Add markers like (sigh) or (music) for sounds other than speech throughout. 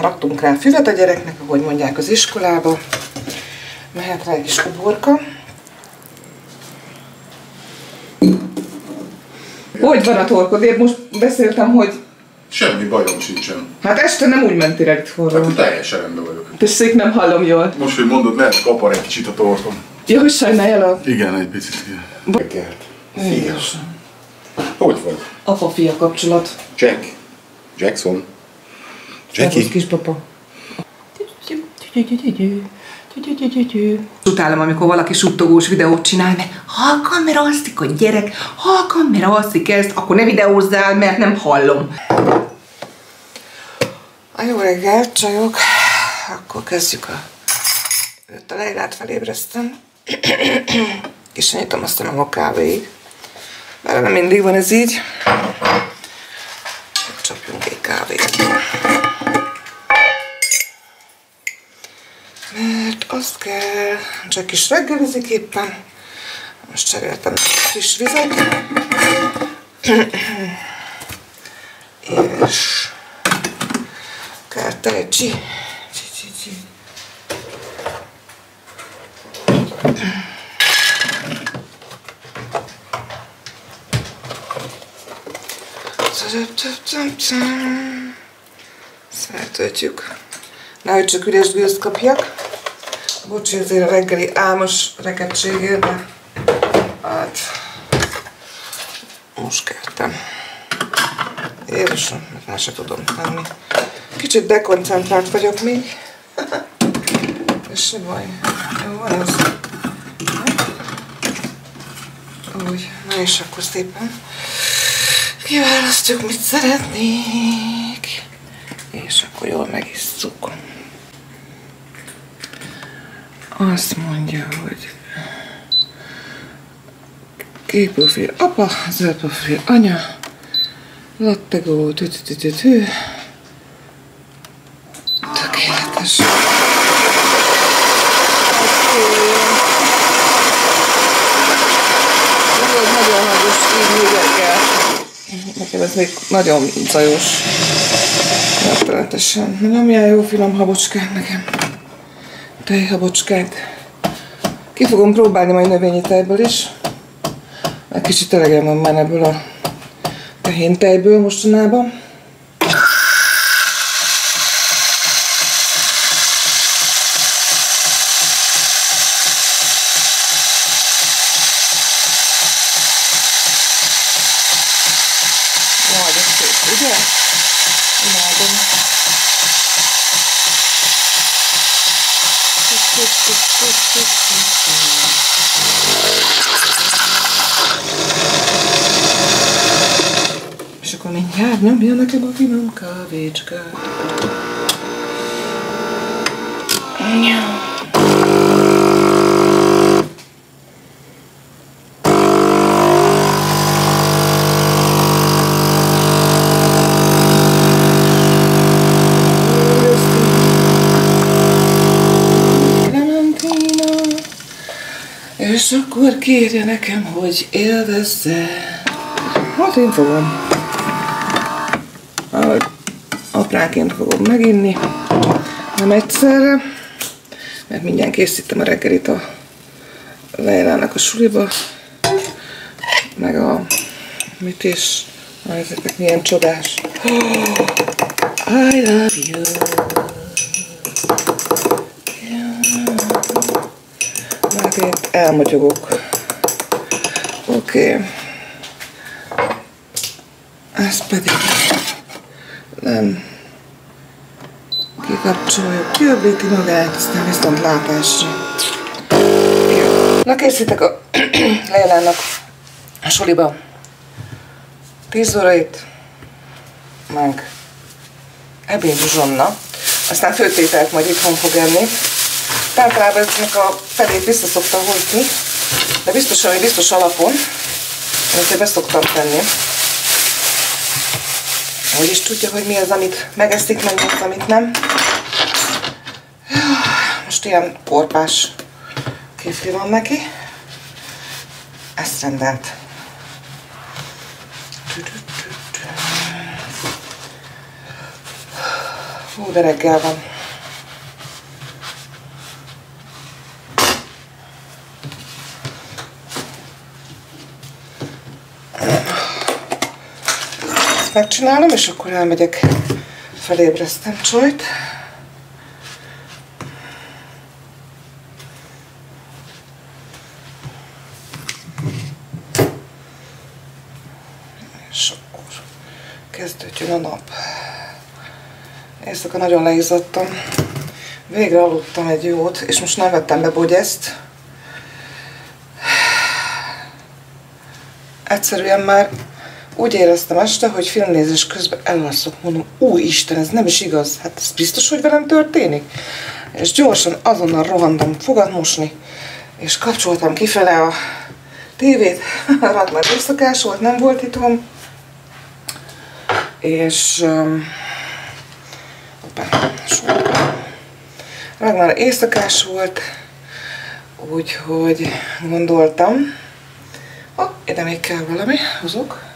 raktunk rá füvet a gyereknek, ahogy mondják az iskolába. Mehet rá egy kis uborka. Hogy van a torkod? Én most beszéltem, hogy Semmi bajom sincsen. hát este nem úgy mentél el itt forró. Hát teljesen rendben vagyok. Tessék, nem hallom jól. Most, hogy mondod, lehet kapar egy kicsit a torkom. Jó, hogy sajnáljalak. Igen, egy picit. igen. Igen. Hogy vagy? Apa-fia kapcsolat. Jack. Jackson. Jackie. Kispapa. Utálom, amikor valaki suttogós videót csinál, mert ha a kamera alszik a gyerek, ha a kamera alszik ezt, akkor ne videózzál, mert nem hallom. A jó reggelt, csajok. Akkor kezdjük a... Őt a Leilát felébreztem. Kisenyítom aztán a kávéig. Mert nem mindig van ez így. Kell, csak is reggelizik éppen. Most cseréltem friss vizet. És kell tej, csi. Csi, csi, csi. Feltöltjük. Nehogy csak üres gőzt kapjak. Bocsi azért a reggeli álmos rekedtségért, de hát most keltem. Jézusom, meg se tudom tenni. Kicsit dekoncentrált vagyok még. Ez se baj. Jó van ez. Úgy, na és akkor szépen kiválasztjuk, mit szeretnék. És akkor jól megisszuk. Azt mondja, hogy kék profil apa, zöld profil anya, lattegó, tü tü tü tü tü. Tökéletes. Nagyon hangos így reggel. Nekem ez még nagyon zajos. Rettenetesen. Nem ilyen jó finom habocskát nekem. Tejhabocskát. Ki fogom próbálni majd növényi tejből is. Egy kicsit elegem van már ebből a tehén tejből mostanában. Jaj, de szép, ugye? Imádom. Mindjárt nyomja nekem a finom kávécskát. Clementina. És akkor kérje nekem, hogy élvezze. Hát én fogom. Ahogy apráként fogom meginni. Nem egyszerre. Mert mindjárt készítem a reggelit a Leilának a suliba. Meg a... Mit is? Nézzétek, milyen csodás. I love you. Már itt elmotyogok. Oké. Okay. Ez pedig nem kikapcsoljuk, kiöblíti magát, aztán viszont látásra. Na készítek a (clears throat) Leilának a suliba 10 órait, meg ebéd zsonna, aztán főtételt majd itthon fog enni. Általában eznek a felét vissza szoktam hozni, de biztosan, hogy biztos alapon, ezért be szoktam tenni. Hogy is tudja, hogy mi az, amit megeszik, meg az, amit nem. Most ilyen porpás kifli van neki. Ezt rendelt. Hú, de reggel van. Ezt megcsinálom, és akkor elmegyek, felébresztem csajt. És akkor kezdődjön a nap. Éjszaka nagyon leizzadtam. Végre aludtam egy jót, és most nem vettem be bogyeszt. Egyszerűen már úgy éreztem este, hogy filmnézés közben elalszok, mondom, új Isten, ez nem is igaz. Hát ez biztos, hogy velem történik? És gyorsan azonnal rohantam fogat mosni, és kapcsoltam kifele a tévét. (laughs) Ragnar éjszakás volt, nem volt itthon. És... Um, hoppá, Ragnar éjszakás volt, úgyhogy gondoltam, oh, ide még kell valami, hozok.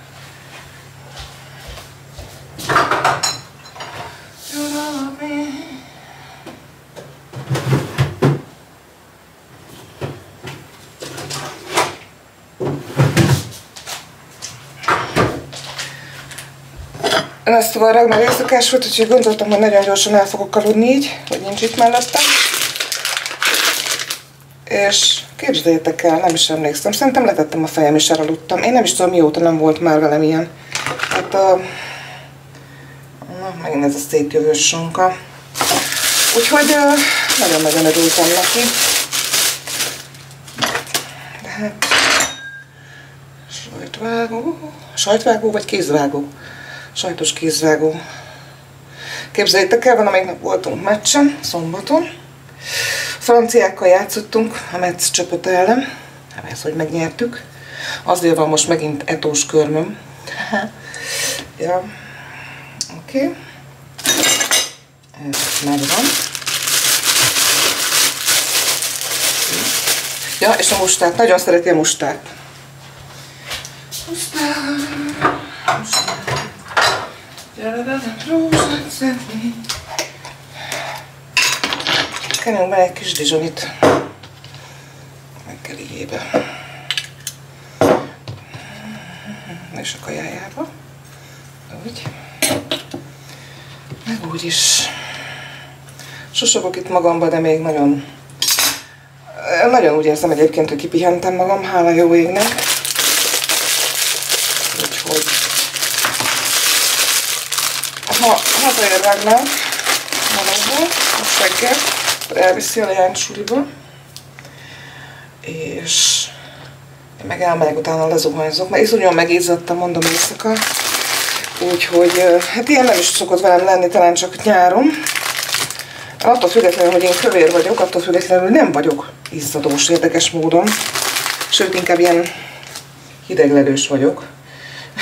Ez szóval Ragnar éjszakás volt, úgyhogy gondoltam, hogy nagyon gyorsan el fogok aludni így, hogy nincs itt mellettem. És képzeljétek el, nem is emlékszem, szerintem letettem a fejem és elaludtam. Én nem is tudom mióta nem volt már velem ilyen. Hát a... Na, megint ez a szétjövős sonka. Úgyhogy nagyon-nagyon örültem neki. De hát... Sajtvágó... Sajtvágó vagy kézvágó? Sajtos kézvágó. Képzeljétek el, van, nap voltunk meccsen, szombaton. Franciákkal játszottunk a Metz csapat ellen. Hát ez, hogy megnyertük. Azért van most megint etós körmöm. ja. Oké. Okay. Ez megvan. Ja, és a mustát. Nagyon szereti a mustát. Mustát. Mustát. Kenünk be egy kis dizsonit reggeliébe. És a kajájába. Úgy. Meg úgy is. Sosogok itt magamba, de még nagyon nagyon úgy érzem egyébként, hogy kipihentem magam, hála jó égnek. Ha Ragnar valahol, reggel, akkor elviszi a leányt suliba, és én meg elmegyek utána lezuhanyzok, mert iszonyúan megízzadtam, mondom éjszaka. Úgyhogy hát ilyen nem is szokott velem lenni, talán csak nyáron. Attól függetlenül, hogy én kövér vagyok, attól függetlenül nem vagyok izzadós érdekes módon. Sőt, inkább ilyen hideglelős vagyok.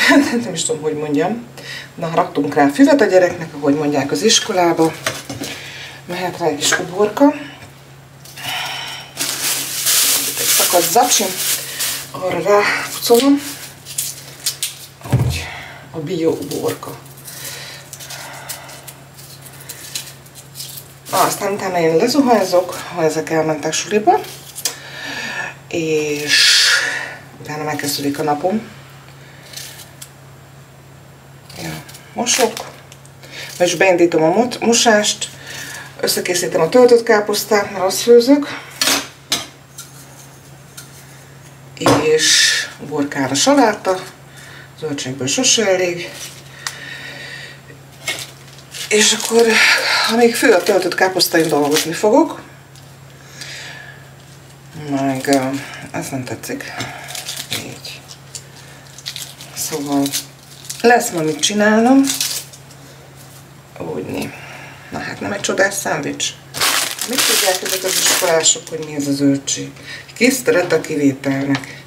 (laughs) nem is tudom, hogy mondjam. Na, raktunk rá füvet a gyereknek, ahogy mondják az iskolába. Mehet rá egy kis uborka. Itt egy szakadt zacsim. Arra ráfucolom. Úgy, a bio uborka. Aztán utána én lezuházok, ha ezek elmentek suliba, és utána megkezdődik a napom. Mosok, és beindítom a mosást, összekészítem a töltött káposztát, mert azt főzök, és borkára saláta, zöldségből sose elég, és akkor, amíg fő a töltött káposzta, én dolgozni fogok, meg ez nem tetszik, így. Szóval lesz ma mit csinálnom. Úgyni. Na hát nem egy csodás szendvics. Mit tudják ezek az iskolások, hogy mi ez az zöldség? Teret a kivételnek.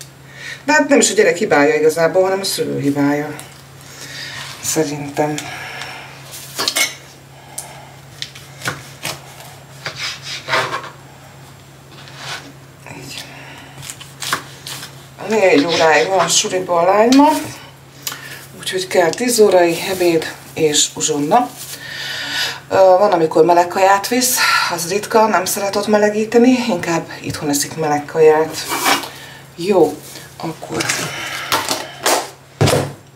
De hát nem is a gyerek hibája igazából, hanem a szülő hibája. Szerintem. Így. Négy óráig van suliba a lány ma. Úgyhogy kell 10 órai ebéd és uzsonna. Van, amikor meleg kaját visz, az ritka, nem szeret ott melegíteni, inkább itthon eszik meleg kaját. Jó, akkor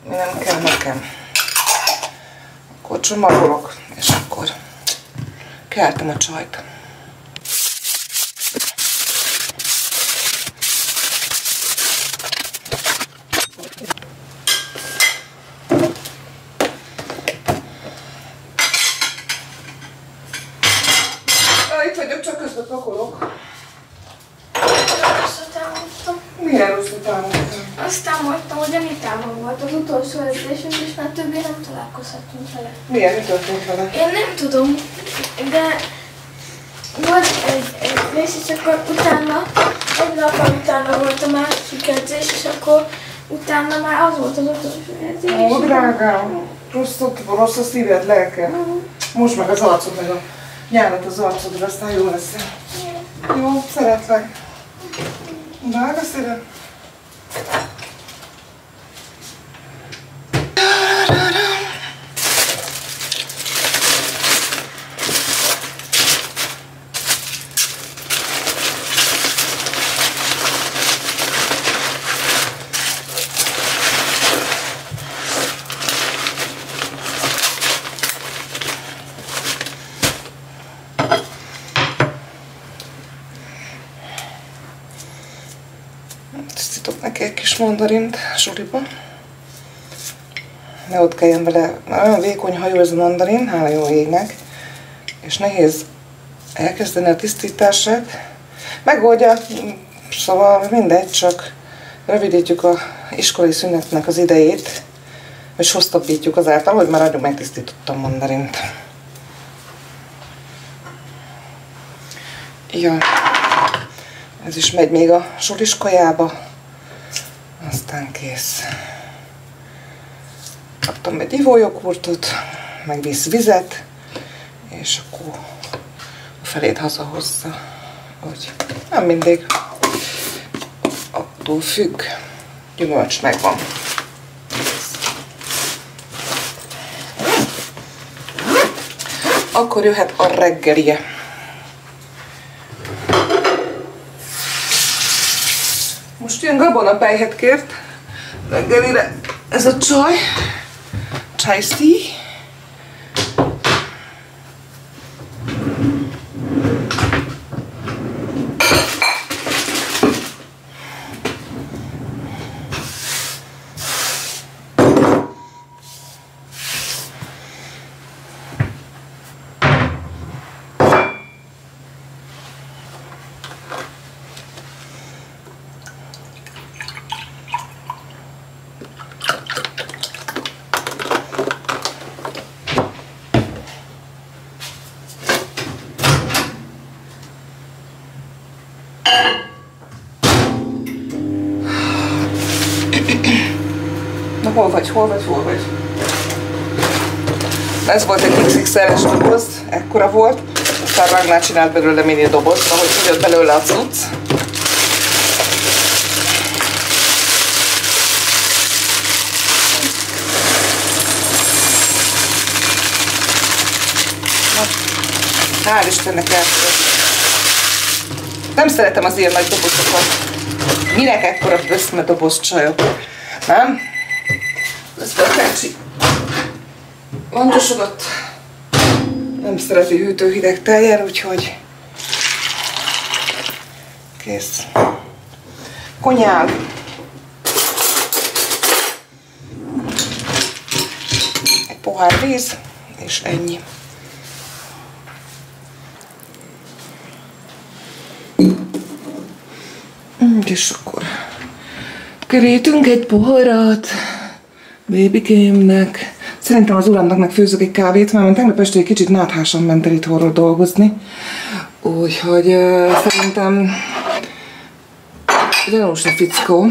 nem kell nekem. Akkor csomagolok, és akkor keltem a csajt. Itt vagyok, csak közben pakolok. Összetámadtam. Milyen rosszul támadtam? Azt támadtam, hogy a mi távol volt az utolsó edzésünk, és már többé nem találkozhatunk vele. Milyen, mi történt vele? Én nem tudom, de volt egy edzés, és akkor utána, egy nappal utána volt a másik edzés, és akkor utána már az volt az utolsó edzés. Ó, drágám, rossz, rossz a szíved, lelke. Most meg az arcod, meg a nyálat az arcodra, aztán jó lesz. Jó, szeretlek. Drága szívem. Tisztítok neki egy kis mandarint suliba. Ne ott kelljen vele, olyan vékony hajú ez a mandarin, hála jó égnek, és nehéz elkezdeni a tisztítását. Megoldja, szóval mindegy, csak rövidítjük a iskolai szünetnek az idejét, és hosszabbítjuk azáltal, hogy már nagyon megtisztítottam mandarint. Ja, ez is megy még a sulis kajába. Aztán kész. Kaptam egy ivójoghurtot, meg visz vizet, és akkor a felét hazahozza. Úgy. Nem mindig. Attól függ. Gyümölcs megvan. Akkor jöhet a reggelie. Most jön Gabona pejhet kért reggelire. Ez a csaj. Csajszti. Hol vagy, hol vagy, hol vagy? Ez volt egy XXL-es doboz, ekkora volt. Aztán Ragnar csinált belőle mini doboz, ahogy fogyott belőle a cucc. Hál' Istennek elfogyott. Nem szeretem az ilyen nagy dobozokat. Minek ekkora pöszme doboz csajok? Nem? Ez a kecsi. Gondosodott. Nem szereti hűtőhideg teljel, úgyhogy kész. Konyál. Egy pohár víz, és ennyi. Mm, És akkor kerítünk egy poharat babykémnek. Szerintem az uramnak meg főzök egy kávét, mert tegnap este egy kicsit náthásan ment el itthonról dolgozni. Úgyhogy uh, szerintem gyanús a fickó.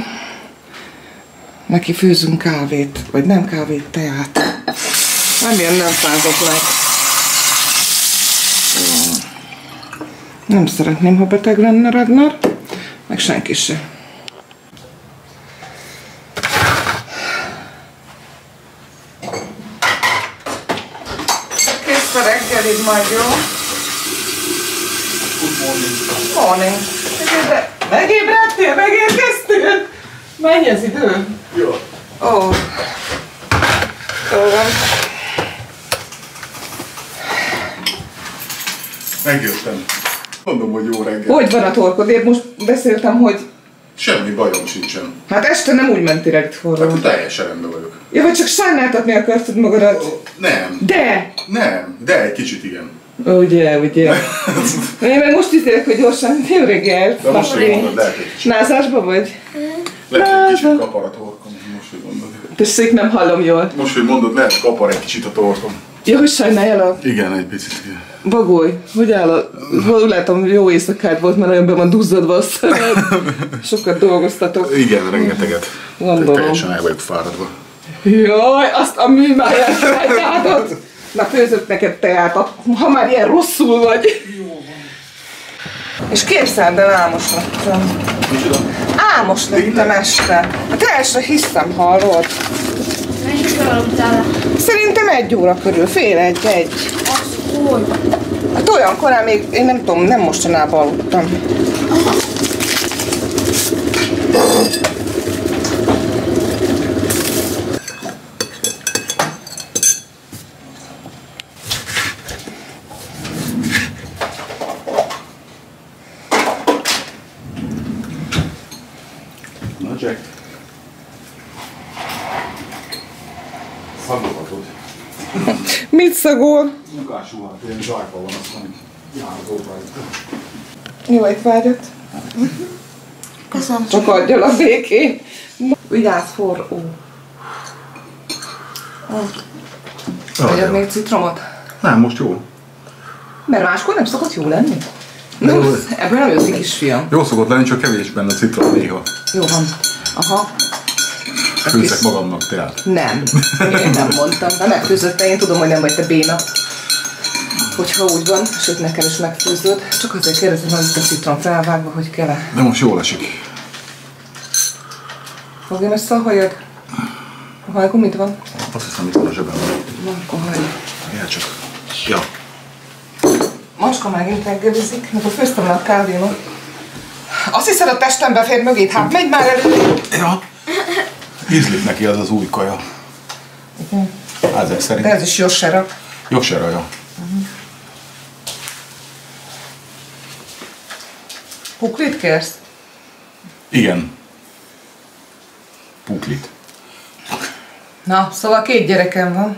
Neki főzünk kávét, vagy nem kávét, teát. Remélem nem fázok meg. Nem szeretném, ha beteg lenne Ragnar, meg senki se. Kész lesz a reggelid majd, jó? Morning. Megébre... Megébredtél? Megérkeztél? Mennyi az idő? Jó. Ó. Jó van. Megjöttem. Mondom, hogy jó reggel. Hogy van a torkod? Én most beszéltem, hogy Semmi bajom sincsen. hát este nem úgy mentél el itt forró. Hát teljesen rendben vagyok. Ja, vagy csak sajnáltatni akartad magadat. Nem. De! Nem, de egy kicsit igen. Ugye, ugye. (laughs) Én meg most ítélek, hogy gyorsan, jó reggel. De most, hogy mondod, lehet egy kicsit. Názásba vagy? Lehet, hogy kicsit kapar a torkom. Most, hogy mondod. Tessék, nem hallom jól. Most, hogy mondod, lehet kapar egy kicsit a torkom. Jó, hogy sajnáljalak. Igen, egy picit. igen. Bagoly, hogy áll a... Úgy látom, jó éjszakád volt, mert nagyon be van duzzadva a szemed. (laughs) Sokat dolgoztatok. Igen, rengeteget. Gondolom. Teljesen el vagyok fáradva. Jaj, azt a műmáját Na főzött neked teát, ha már ilyen rosszul vagy. És képzeld el, álmos lettem. Micsoda? Álmos lettem este. Hát el se hiszem, hallod? Szerintem egy óra körül, fél egy, egy. Az hogy? Hát olyan korán még, én nem tudom, nem mostanában aludtam. Na, Jack. Szagogatod. Mit szagol? Munkásúhat, ilyen zsájfa van, aztán járó rajta. Jó étvágyat. Köszönöm. Csak adjalak békén. Vigyázz, forró. Vagy még citromot? Nem, most jó. Mert máskor nem szokott jó lenni. No, Jó. ebből nem jössz kisfiam. Jó szokott lenni, csak kevés benne a citrom néha. Jó van. Aha. Főzek magamnak teát. Nem. Én nem mondtam. De megfőzötte, én tudom, hogy nem vagy te béna. Hogyha úgy van, sőt nekem is megfőzöd. Csak azért kérdezem, hogy itt a citrom felvágva, hogy kell -e. De most jól esik. Fogjam össze a hajad? A hajgum mit van? Azt hiszem, itt van a zsebemben. Van, akkor haj. Ja, csak. Ja. Macska megint reggelizik, mikor főztem le a kávémat. Azt hiszed a testembe fér mögét? Hát megy már elő! Ja. Ízlik neki az az új kaja. Igen. Ezek szerint. De ez is jó sera. Jó raja. Puklit kérsz? Igen. Puklit. Na, szóval két gyerekem van.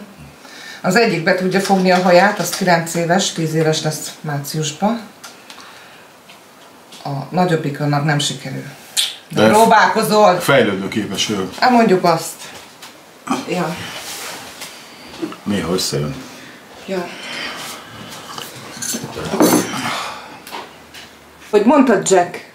Az egyik be tudja fogni a haját, az 9 éves, 10 éves lesz márciusban. A nagyobbik annak nem sikerül. De, próbálkozol. Fejlődő képes ő. Hát mondjuk azt. Ja. Néha összejön. Ja. Hogy mondta Jack?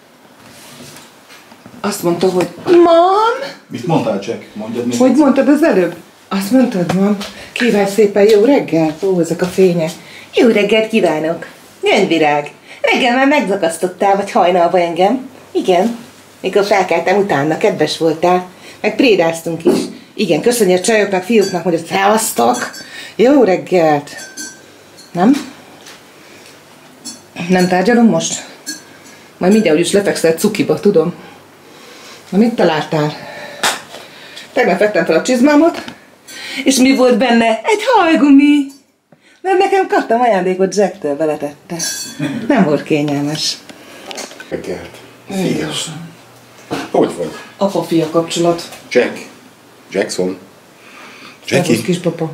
Azt mondta, hogy Mom! Mit mondtál, Jack? Mondjad még. Hogy mondtad az előbb? Azt mondtad, Mom? Kívánj szépen jó reggel. Ó, ezek a fények. Jó reggelt kívánok! Gyöngyvirág! Reggel már megzakasztottál, vagy hajnalba engem? Igen. Mikor felkeltem utána, kedves voltál. Meg prédáztunk is. Igen, köszönj a csajoknak, fiúknak, hogy szevasztok. Jó reggelt. Nem? Nem tárgyalunk most? Majd mindjárt úgyis lefekszel cukiba, tudom. Na mit találtál? Tegnap vettem fel a csizmámot, és mi volt benne? Egy hajgumi. Mert nekem kaptam ajándékot Jacktől beletette. Nem volt kényelmes. Reggelt. Szia. Hogy vagy? Apa-fia kapcsolat. Jack. Jackson. Jackie. kispapa.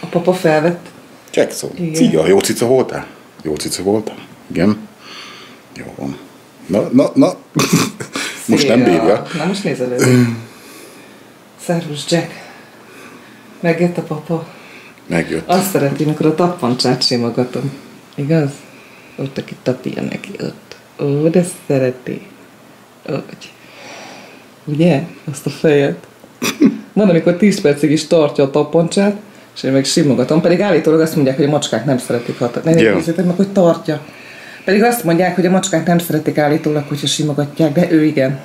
A papa felvett. Jackson. Igen. Szia, jó cica voltál? Jó cica voltál? Igen. Jó van. Na, na, na. (laughs) Most nem bírja. Na most nézd elő. Szervusz, Jack. Megjött a papa. Megjött. Azt szereti, mikor a tappancsát simogatom. Igaz? Ott, aki tapja neki ott. Ó, de szereti. Úgy. Ugye? Azt a fejet. Van, amikor 10 percig is tartja a tappancsát, és én meg simogatom. Pedig állítólag azt mondják, hogy a macskák nem szeretik hatat. Ne nézzétek meg, hogy tartja. Pedig azt mondják, hogy a macskák nem szeretik állítólag, hogyha simogatják, de ő igen.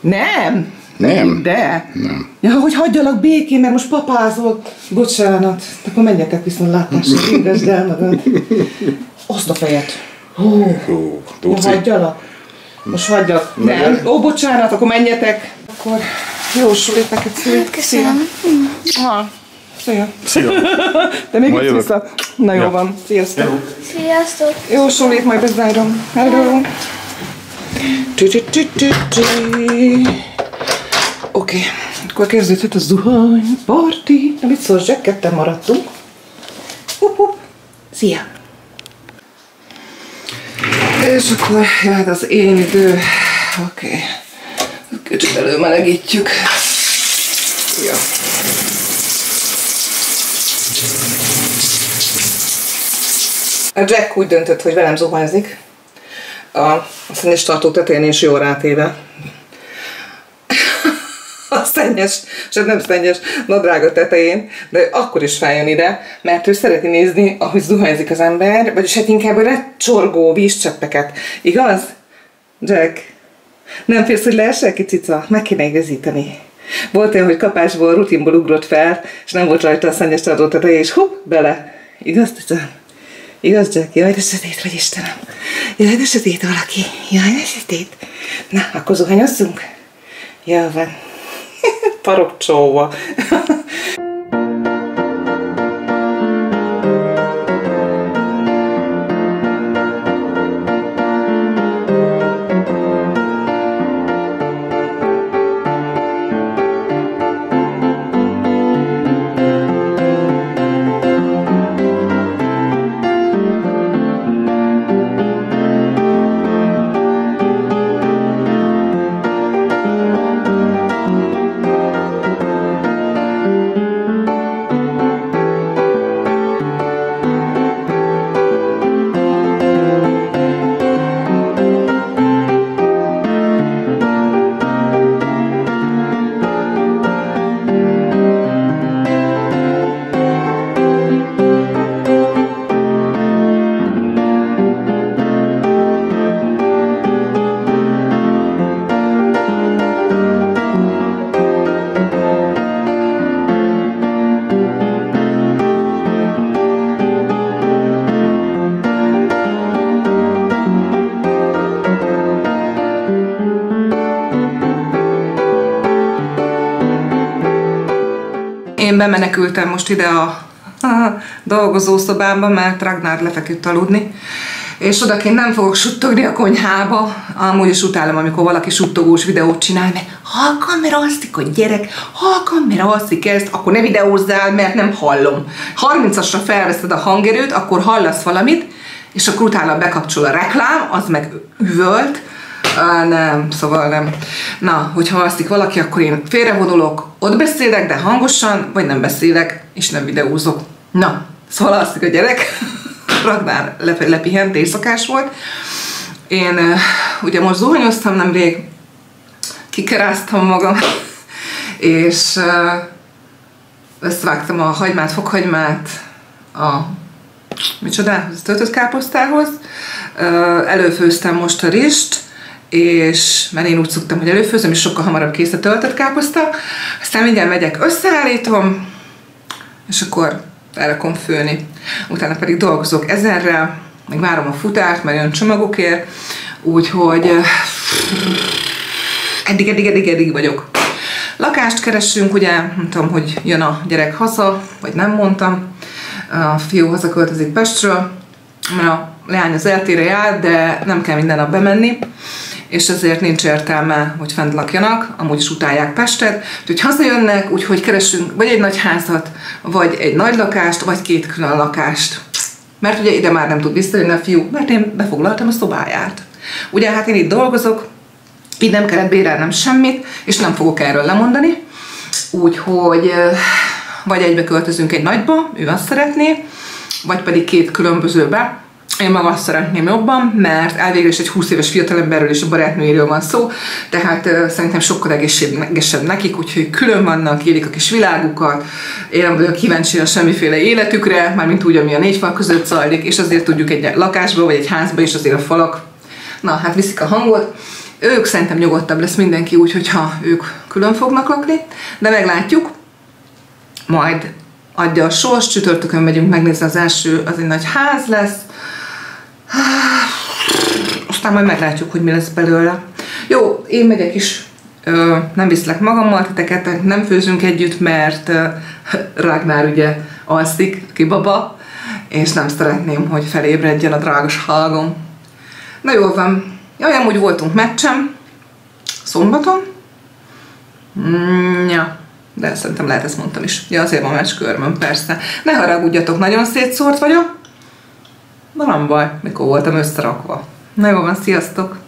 Nem! Nem. De? Nem. Ja, hogy hagyjalak békén, mert most papázol. Bocsánat. Akkor menjetek viszont látásra, (laughs) ingasd el magad. Azt a fejet. Hú, Hú, ja, hagyjalak. Most hagyjak. Nem. Ó, bocsánat, akkor menjetek. Akkor jó sulit neked, szia. Köszönöm. Szia. Szia. Szia. (laughs) De még itt vissza. Na jó Ja. van. Sziasztok. Sziasztok. Jó sulit, majd bezárom. Hello. Oké, akkor kezdődhet a zuhany parti. Na mit szólsz, Jack? Ketten maradtunk. Hup, hup. Szia! És akkor jöhet az én idő. Oké. Okay. Kicsit előmelegítjük. Ja. A Jack úgy döntött, hogy velem zuhanyzik. A szennyes tartó tetején is jól rátéve. (laughs) A szennyes, sőt nem szennyes, nadrága tetején, de akkor is feljön ide, mert ő szereti nézni, ahogy zuhanyzik az ember, vagyis hát inkább a lecsorgó vízcseppeket. Igaz? Jack? Nem félsz, hogy leesel ki, cica? Meg kéne igazítani. Volt olyan, hogy kapásból, rutinból ugrott fel, és nem volt rajta a szennyes tartó teteje, és hopp, bele. Igaz, cica? Igaz, Jack? Jaj, de sötét vagy, Istenem. Jaj, de sötét valaki. Jaj, de sötét. Na, akkor zuhanyozzunk? Jó van. (laughs) Parokcsóva. Én bemenekültem most ide a, a dolgozószobámba, mert Ragnar lefeküdt aludni. És odakint nem fogok suttogni a konyhába. Amúgy is utálom, amikor valaki suttogós videót csinál, mert ha a kamera alszik a gyerek, ha a kamera alszik ezt, akkor ne videózzál, mert nem hallom. 30-asra felveszed a hangerőt, akkor hallasz valamit, és akkor utána bekapcsol a reklám, az meg üvölt, Á, nem, szóval nem. Na, hogyha alszik valaki, akkor én félrevonulok, ott beszélek, de hangosan, vagy nem beszélek, és nem videózok. Na, szóval alszik a gyerek, (laughs) Ragnar lep- lepihent, éjszakás volt. Én uh, ugye most zuhanyoztam nemrég, kikeráztam magam, (laughs) és uh, összevágtam a hagymát, fokhagymát, a micsoda, töltött káposztához. Ö, Előfőztem most a rist, és mert én úgy szoktam, hogy előfőzöm, és sokkal hamarabb kész a töltött káposzta. Aztán mindjárt megyek, összeállítom, és akkor elrakom főni. Utána pedig dolgozok ezerrel, meg várom a futárt, mert jön csomagokért, úgyhogy eddig, eddig, eddig, eddig vagyok. Lakást keresünk, ugye, nem tudom, hogy jön a gyerek haza, vagy nem mondtam. A fiú hazaköltözik Pestről, mert a leány az eltére jár, de nem kell minden nap bemenni, és ezért nincs értelme, hogy fent lakjanak, amúgy is utálják Pestet, úgyhogy hazajönnek, úgyhogy keresünk vagy egy nagy házat, vagy egy nagy lakást, vagy két külön lakást. Mert ugye ide már nem tud visszajönni a fiú, mert én befoglaltam a szobáját. Ugye hát én itt dolgozok, így nem kellett bérelnem semmit, és nem fogok erről lemondani. Úgyhogy vagy egybe költözünk egy nagyba, ő azt szeretné, vagy pedig két különbözőbe. Én meg azt szeretném jobban, mert elvégre is egy 20 éves fiatalemberről és a barátnőjéről van szó, tehát ö, szerintem sokkal egészségesebb nekik, úgyhogy külön vannak, élik a kis világukat, én nem vagyok kíváncsi a semmiféle életükre, mármint úgy, ami a négy fal között zajlik, és azért tudjuk egy lakásba vagy egy házba, és azért a falak, na hát viszik a hangot, ők szerintem nyugodtabb lesz mindenki úgy, hogyha ők külön fognak lakni, de meglátjuk. Majd adja a sors, csütörtökön megyünk megnézni az első, az egy nagy ház lesz. Aztán majd meglátjuk, hogy mi lesz belőle. Jó, én megyek is, ö, nem viszlek magammal titeket, nem főzünk együtt, mert ö, Ragnar ugye alszik, kibaba, és nem szeretném, hogy felébredjen a drágos hallgom. Na jól van, jaj, amúgy voltunk meccsem, szombaton. Mm, ja, de szerintem lehet ezt mondtam is. Ja, azért van meccs körmön, persze. Ne haragudjatok, nagyon szétszórt vagyok. Na nem baj, mikor voltam összerakva. Na jó van, sziasztok!